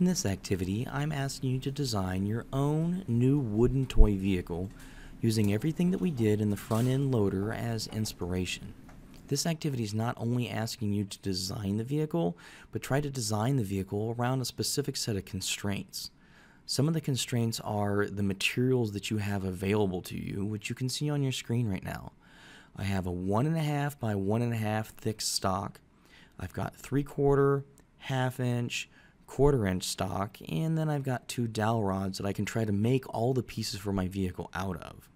In this activity, I'm asking you to design your own new wooden toy vehicle using everything that we did in the front end loader as inspiration. This activity is not only asking you to design the vehicle, but try to design the vehicle around a specific set of constraints. Some of the constraints are the materials that you have available to you, which you can see on your screen right now. I have a one and a half by one and a half thick stock. I've got three quarter, half inch, quarter inch stock, and then I've got two dowel rods that I can try to make all the pieces for my vehicle out of.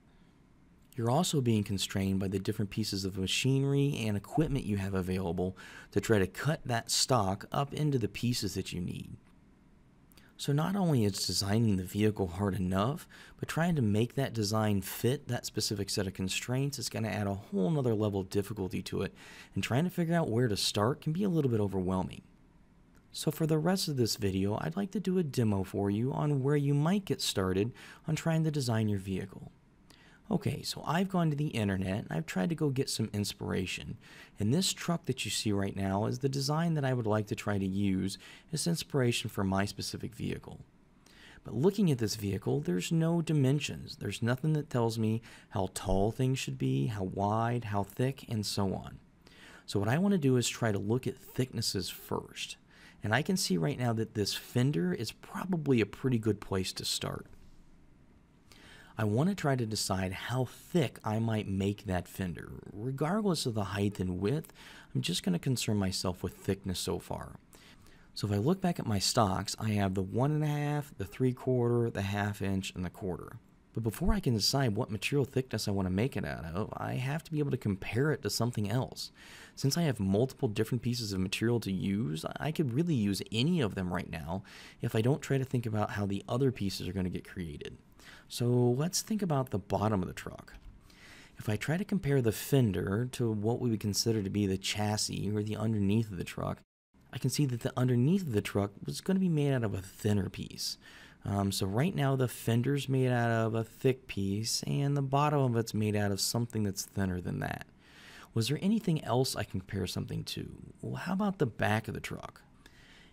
You're also being constrained by the different pieces of machinery and equipment you have available to try to cut that stock up into the pieces that you need. So not only is designing the vehicle hard enough, but trying to make that design fit that specific set of constraints is going to add a whole nother level of difficulty to it, and trying to figure out where to start can be a little bit overwhelming. So for the rest of this video, I'd like to do a demo for you on where you might get started on trying to design your vehicle. Okay, so I've gone to the internet and I've tried to go get some inspiration. And this truck that you see right now is the design that I would like to try to use as inspiration for my specific vehicle. But looking at this vehicle, there's no dimensions. There's nothing that tells me how tall things should be, how wide, how thick, and so on. So what I want to do is try to look at thicknesses first. And I can see right now that this fender is probably a pretty good place to start. I want to try to decide how thick I might make that fender. Regardless of the height and width, I'm just going to concern myself with thickness so far. So if I look back at my stocks, I have the one and a half, the three quarter, the half inch, and the quarter. But before I can decide what material thickness I want to make it out of, I have to be able to compare it to something else. Since I have multiple different pieces of material to use, I could really use any of them right now if I don't try to think about how the other pieces are going to get created. So let's think about the bottom of the truck. If I try to compare the fender to what we would consider to be the chassis or the underneath of the truck, I can see that the underneath of the truck was going to be made out of a thinner piece. Um, so right now the fender's made out of a thick piece and the bottom of it's made out of something that's thinner than that. Was there anything else I can compare something to? Well, how about the back of the truck?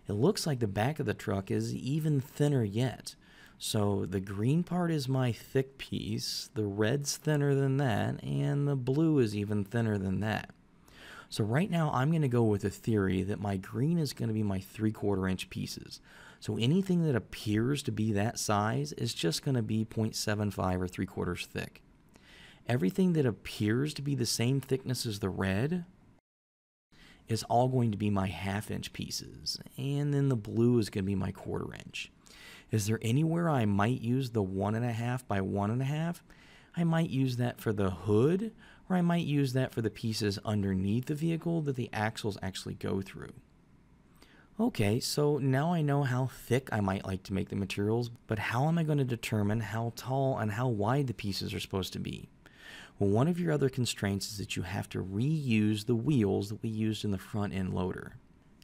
It looks like the back of the truck is even thinner yet. So the green part is my thick piece, the red's thinner than that, and the blue is even thinner than that. So right now I'm going to go with a theory that my green is going to be my 3 quarter inch pieces. So anything that appears to be that size is just going to be 0.75 or 3 quarters thick. Everything that appears to be the same thickness as the red is all going to be my half inch pieces. And then the blue is going to be my quarter inch. Is there anywhere I might use the one and a half by one and a half? I might use that for the hood, or I might use that for the pieces underneath the vehicle that the axles actually go through. Okay, so now I know how thick I might like to make the materials, but how am I going to determine how tall and how wide the pieces are supposed to be? Well, one of your other constraints is that you have to reuse the wheels that we used in the front end loader.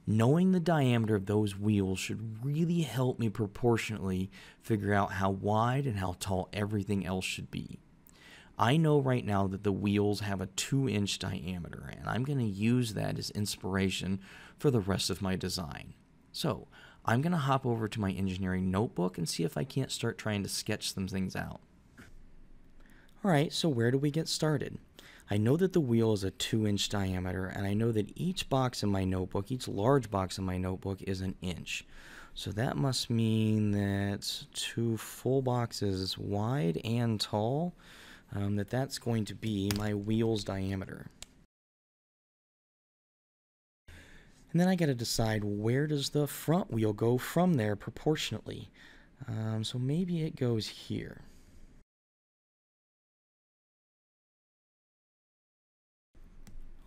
Knowing the diameter of those wheels should really help me proportionately figure out how wide and how tall everything else should be. I know right now that the wheels have a 2 inch diameter, and I'm going to use that as inspiration for the rest of my design. So, I'm going to hop over to my engineering notebook and see if I can't start trying to sketch some things out. Alright, so where do we get started? I know that the wheel is a 2 inch diameter, and I know that each box in my notebook, each large box in my notebook, is an inch. So that must mean that two full boxes wide and tall um, that that's going to be my wheel's diameter. And then I got to decide where does the front wheel go from there proportionately. Um, so maybe it goes here.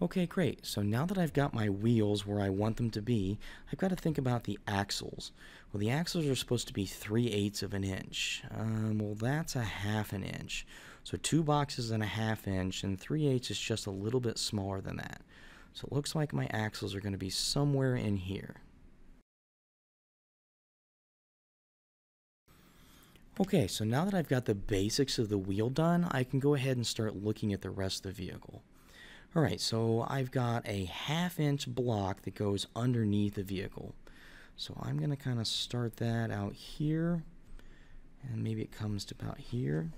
Okay, great. So now that I've got my wheels where I want them to be, I've got to think about the axles. Well, the axles are supposed to be 3 eighths of an inch. Um, well, that's a half an inch. So two boxes and a half inch, and 3 eighths is just a little bit smaller than that. So it looks like my axles are going to be somewhere in here. Okay, so now that I've got the basics of the wheel done, I can go ahead and start looking at the rest of the vehicle. Alright, so I've got a half inch block that goes underneath the vehicle. So I'm going to kind of start that out here, and maybe it comes to about here.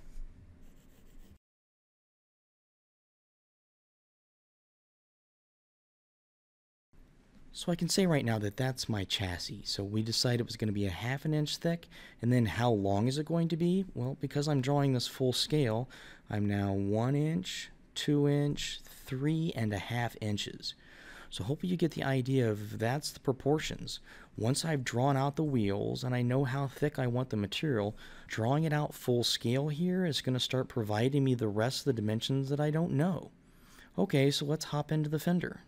So I can say right now that that's my chassis. So we decided it was going to be a half an inch thick. And then how long is it going to be? Well, because I'm drawing this full scale, I'm now one inch, two inch, three and a half inches. So hopefully you get the idea of that's the proportions. Once I've drawn out the wheels and I know how thick I want the material, drawing it out full scale here is going to start providing me the rest of the dimensions that I don't know. Okay, so let's hop into the fender.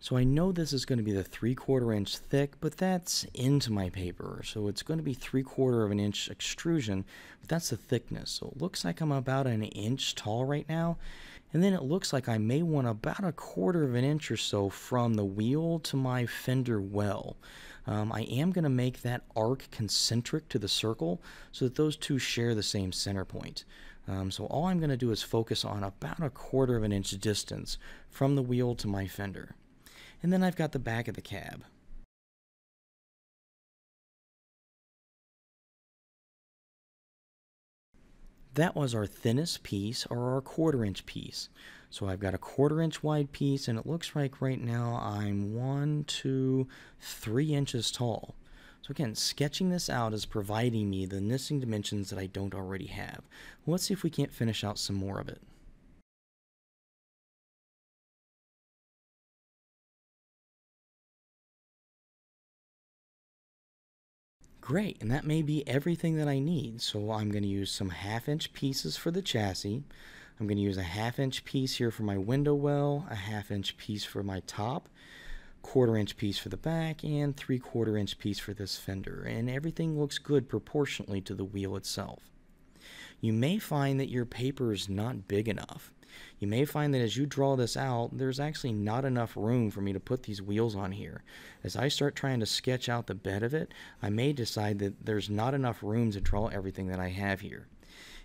So I know this is going to be the 3 quarter inch thick, but that's into my paper. So it's going to be 3 quarter of an inch extrusion, but that's the thickness. So it looks like I'm about an inch tall right now. And then it looks like I may want about a quarter of an inch or so from the wheel to my fender well. Um, I am going to make that arc concentric to the circle so that those two share the same center point. Um, so all I'm going to do is focus on about a quarter of an inch distance from the wheel to my fender. And then I've got the back of the cab. That was our thinnest piece, or our quarter inch piece. So I've got a quarter inch wide piece, and it looks like right now I'm one, two, three inches tall. So again, sketching this out is providing me the missing dimensions that I don't already have. let's see if we can't finish out some more of it. Great, and that may be everything that I need. So I'm going to use some half inch pieces for the chassis. I'm going to use a half inch piece here for my window well, a half inch piece for my top, quarter inch piece for the back, and three quarter inch piece for this fender. And everything looks good proportionally to the wheel itself. You may find that your paper is not big enough. You may find that as you draw this out, there's actually not enough room for me to put these wheels on here. As I start trying to sketch out the bed of it, I may decide that there's not enough room to draw everything that I have here.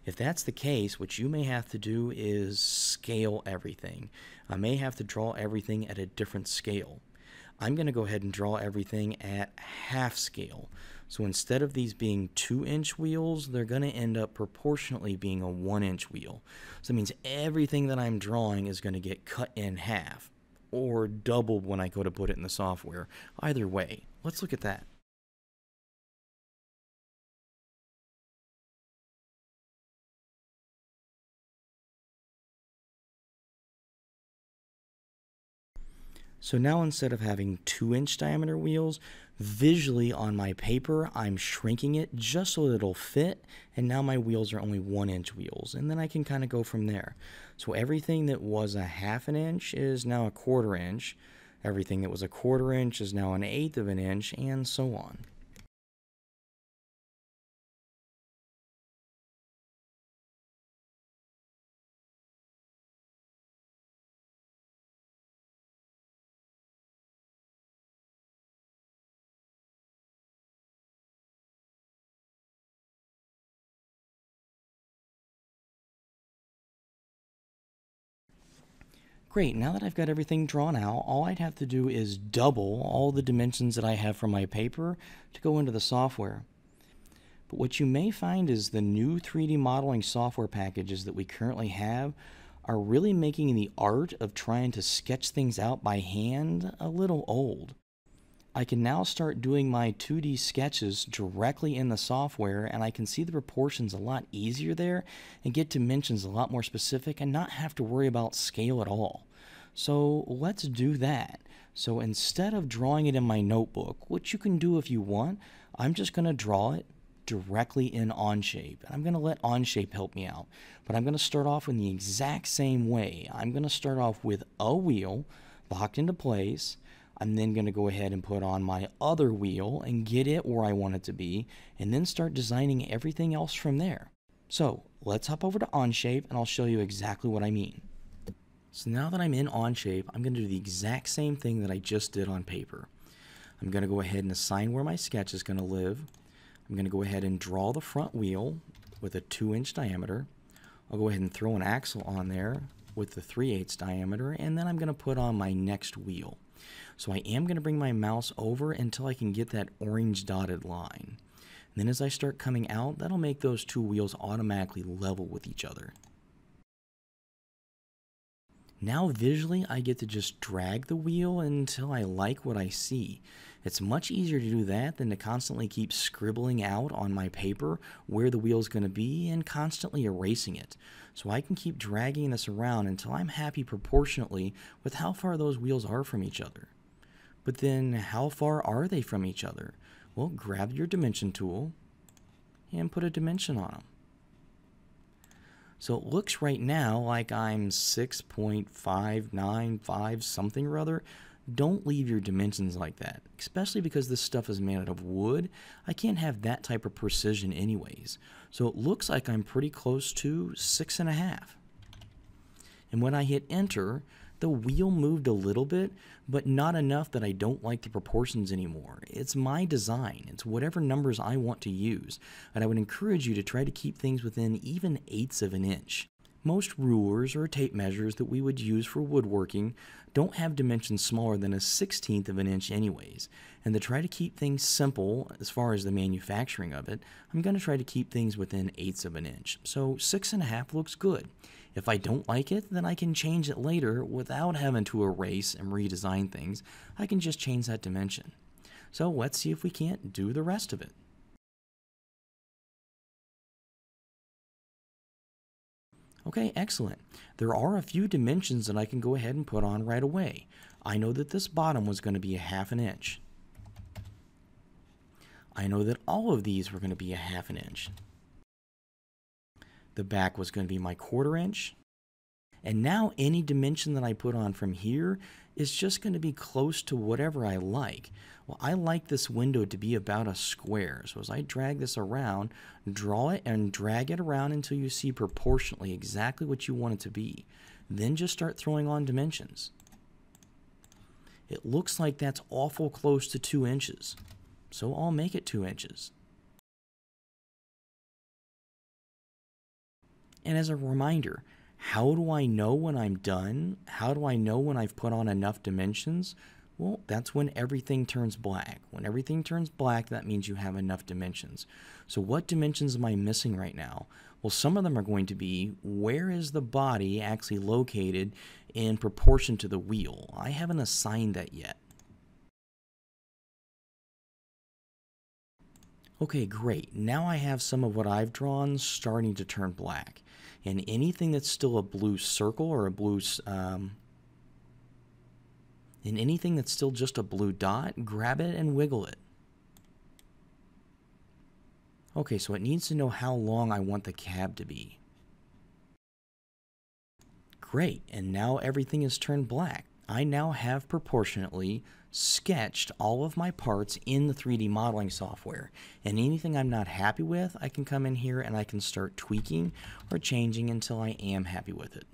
If that's the case, what you may have to do is scale everything. I may have to draw everything at a different scale. I'm going to go ahead and draw everything at half scale. So instead of these being 2 inch wheels, they're going to end up proportionately being a 1 inch wheel. So that means everything that I'm drawing is going to get cut in half or doubled when I go to put it in the software. Either way, let's look at that. So now instead of having 2 inch diameter wheels, visually on my paper I'm shrinking it just so that it'll fit and now my wheels are only 1 inch wheels and then I can kind of go from there. So everything that was a half an inch is now a quarter inch, everything that was a quarter inch is now an eighth of an inch and so on. Great, now that I've got everything drawn out, all I'd have to do is double all the dimensions that I have from my paper to go into the software. But what you may find is the new 3D modeling software packages that we currently have are really making the art of trying to sketch things out by hand a little old. I can now start doing my 2D sketches directly in the software and I can see the proportions a lot easier there and get dimensions a lot more specific and not have to worry about scale at all. So let's do that. So instead of drawing it in my notebook, which you can do if you want, I'm just going to draw it directly in Onshape. And I'm going to let Onshape help me out. But I'm going to start off in the exact same way. I'm going to start off with a wheel locked into place I'm then going to go ahead and put on my other wheel and get it where I want it to be, and then start designing everything else from there. So let's hop over to Onshape and I'll show you exactly what I mean. So now that I'm in Onshape, I'm going to do the exact same thing that I just did on paper. I'm going to go ahead and assign where my sketch is going to live. I'm going to go ahead and draw the front wheel, with a 2 inch diameter. I'll go ahead and throw an axle on there with the 3 8 diameter and then I'm going to put on my next wheel. So I am going to bring my mouse over until I can get that orange dotted line. And then as I start coming out, that'll make those two wheels automatically level with each other. Now visually, I get to just drag the wheel until I like what I see. It's much easier to do that than to constantly keep scribbling out on my paper where the wheel is going to be and constantly erasing it. So I can keep dragging this around until I'm happy proportionately with how far those wheels are from each other. But then, how far are they from each other? Well, grab your dimension tool and put a dimension on them. So it looks right now like I'm 6.595 something or other. Don't leave your dimensions like that, especially because this stuff is made out of wood. I can't have that type of precision anyways. So it looks like I'm pretty close to six and a half. And when I hit enter, the wheel moved a little bit, but not enough that I don't like the proportions anymore. It's my design. It's whatever numbers I want to use, and I would encourage you to try to keep things within even eighths of an inch. Most rulers or tape measures that we would use for woodworking don't have dimensions smaller than a sixteenth of an inch anyways. And to try to keep things simple as far as the manufacturing of it, I'm going to try to keep things within eighths of an inch. So six and a half looks good. If I don't like it, then I can change it later without having to erase and redesign things. I can just change that dimension. So let's see if we can't do the rest of it. Okay, excellent. There are a few dimensions that I can go ahead and put on right away. I know that this bottom was going to be a half an inch. I know that all of these were going to be a half an inch. The back was going to be my quarter inch. And now any dimension that I put on from here is just going to be close to whatever I like. Well, I like this window to be about a square. So as I drag this around, draw it and drag it around until you see proportionally exactly what you want it to be. Then just start throwing on dimensions. It looks like that's awful close to 2 inches. So I'll make it 2 inches. And as a reminder, how do I know when I'm done? How do I know when I've put on enough dimensions? Well, that's when everything turns black. When everything turns black, that means you have enough dimensions. So what dimensions am I missing right now? Well, some of them are going to be where is the body actually located in proportion to the wheel? I haven't assigned that yet. Okay, great. Now I have some of what I've drawn starting to turn black. And anything that's still a blue circle or a blue, um, and anything that's still just a blue dot, grab it and wiggle it. Okay, so it needs to know how long I want the cab to be. Great, and now everything is turned black. I now have proportionately sketched all of my parts in the 3D modeling software. And anything I'm not happy with, I can come in here and I can start tweaking or changing until I am happy with it.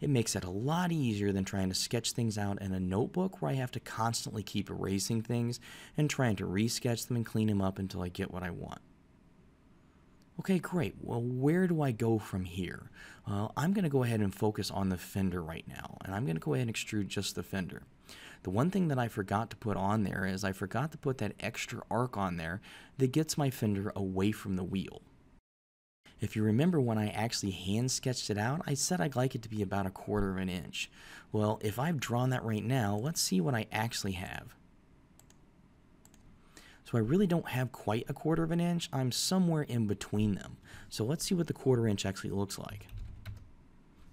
It makes it a lot easier than trying to sketch things out in a notebook where I have to constantly keep erasing things and trying to resketch them and clean them up until I get what I want. Okay, great. Well, where do I go from here? Well, I'm going to go ahead and focus on the fender right now, and I'm going to go ahead and extrude just the fender. The one thing that I forgot to put on there is I forgot to put that extra arc on there that gets my fender away from the wheel. If you remember when I actually hand sketched it out, I said I'd like it to be about a quarter of an inch. Well, if I've drawn that right now, let's see what I actually have. So I really don't have quite a quarter of an inch. I'm somewhere in between them. So let's see what the quarter inch actually looks like.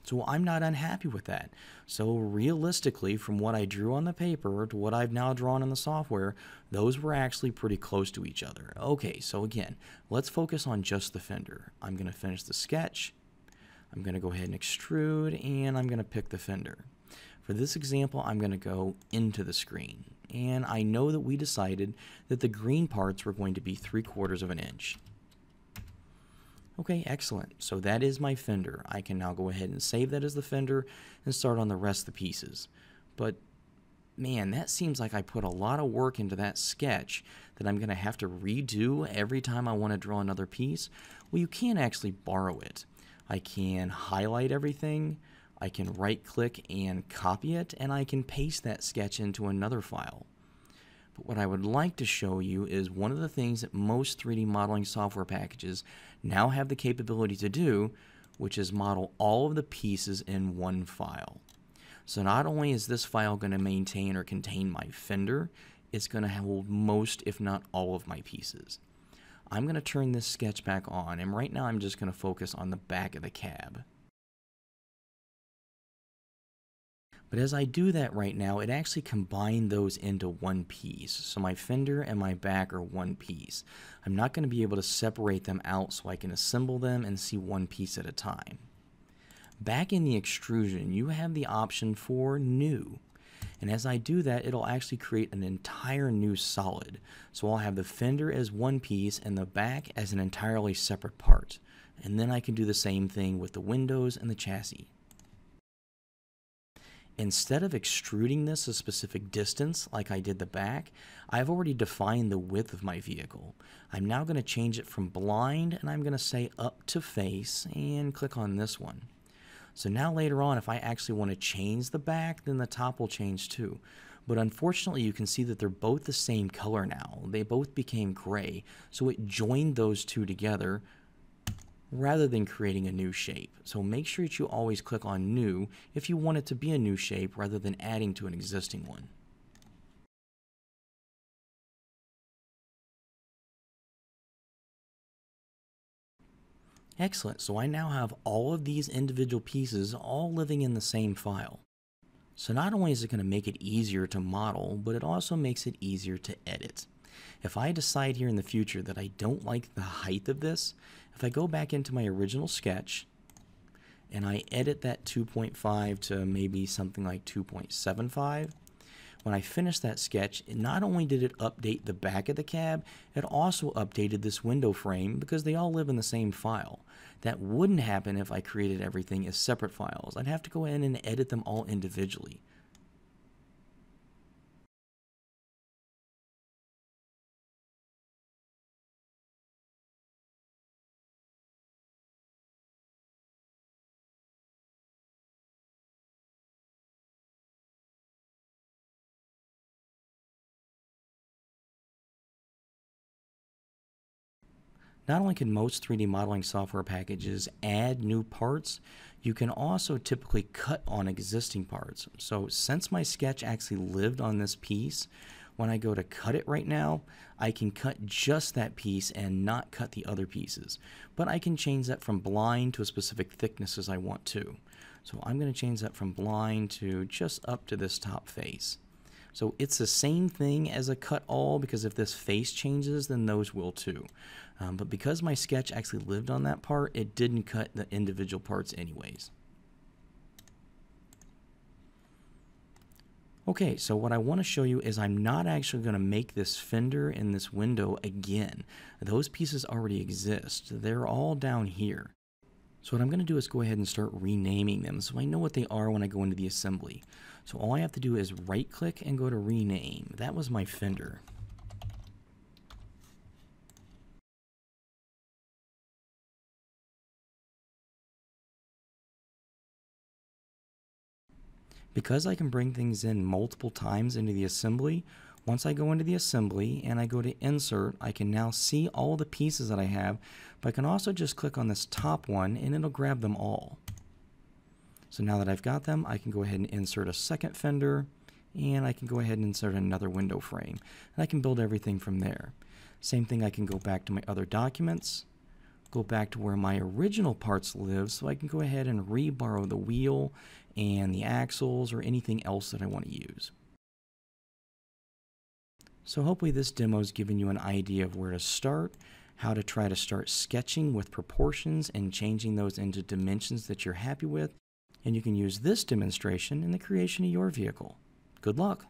So I'm not unhappy with that. So realistically, from what I drew on the paper to what I've now drawn in the software, those were actually pretty close to each other. Okay, so again, let's focus on just the fender. I'm going to finish the sketch. I'm going to go ahead and extrude, and I'm going to pick the fender. For this example, I'm going to go into the screen. And I know that we decided that the green parts were going to be 3 quarters of an inch. Okay, excellent. So that is my fender. I can now go ahead and save that as the fender and start on the rest of the pieces. But man, that seems like I put a lot of work into that sketch that I'm going to have to redo every time I want to draw another piece. Well, you can actually borrow it. I can highlight everything, I can right click and copy it, and I can paste that sketch into another file. But what I would like to show you is one of the things that most 3D modeling software packages now have the capability to do, which is model all of the pieces in one file. So not only is this file going to maintain or contain my fender, it's going to hold most, if not all, of my pieces. I'm going to turn this sketch back on, and right now I'm just going to focus on the back of the cab. But as I do that right now, it actually combined those into one piece. So my fender and my back are one piece. I'm not going to be able to separate them out so I can assemble them and see one piece at a time. Back in the extrusion, you have the option for new. And as I do that, it'll actually create an entire new solid. So I'll have the fender as one piece and the back as an entirely separate part. And then I can do the same thing with the windows and the chassis. Instead of extruding this a specific distance like I did the back, I've already defined the width of my vehicle. I'm now going to change it from blind and I'm going to say up to face and click on this one. So now later on, if I actually want to change the back, then the top will change too. But unfortunately, you can see that they're both the same color now. They both became gray, so it joined those two together rather than creating a new shape. So make sure that you always click on new if you want it to be a new shape rather than adding to an existing one. Excellent, so I now have all of these individual pieces all living in the same file. So not only is it going to make it easier to model, but it also makes it easier to edit. If I decide here in the future that I don't like the height of this, if I go back into my original sketch and I edit that 2.5 to maybe something like 2.75, when I finished that sketch, not only did it update the back of the cab, it also updated this window frame because they all live in the same file. That wouldn't happen if I created everything as separate files. I'd have to go in and edit them all individually. Not only can most 3D modeling software packages add new parts, you can also typically cut on existing parts. So since my sketch actually lived on this piece, when I go to cut it right now, I can cut just that piece and not cut the other pieces. But I can change that from blind to a specific thickness as I want to. So I'm going to change that from blind to just up to this top face. So it's the same thing as a cut all because if this face changes, then those will too. Um, but because my sketch actually lived on that part, it didn't cut the individual parts anyways. Okay, so what I want to show you is I'm not actually going to make this fender and this window again. Those pieces already exist. They're all down here. So what I'm going to do is go ahead and start renaming them so I know what they are when I go into the assembly. So all I have to do is right click and go to rename. That was my fender. Because I can bring things in multiple times into the assembly, once I go into the assembly and I go to insert, I can now see all the pieces that I have, but I can also just click on this top one and it'll grab them all. So now that I've got them, I can go ahead and insert a second fender and I can go ahead and insert another window frame. And I can build everything from there. Same thing, I can go back to my other documents, go back to where my original parts live so I can go ahead and re-borrow the wheel and the axles or anything else that I want to use. So hopefully this demo has given you an idea of where to start, how to try to start sketching with proportions and changing those into dimensions that you're happy with, and you can use this demonstration in the creation of your vehicle. Good luck!